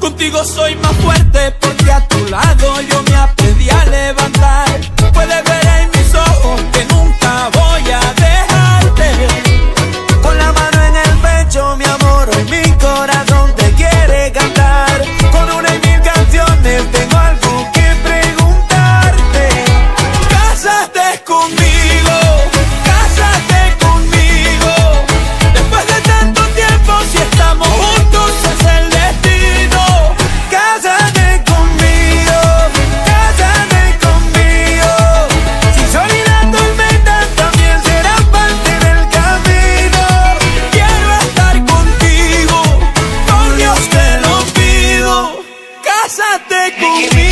Contigo soy más fuerte porque a tu lado Move me.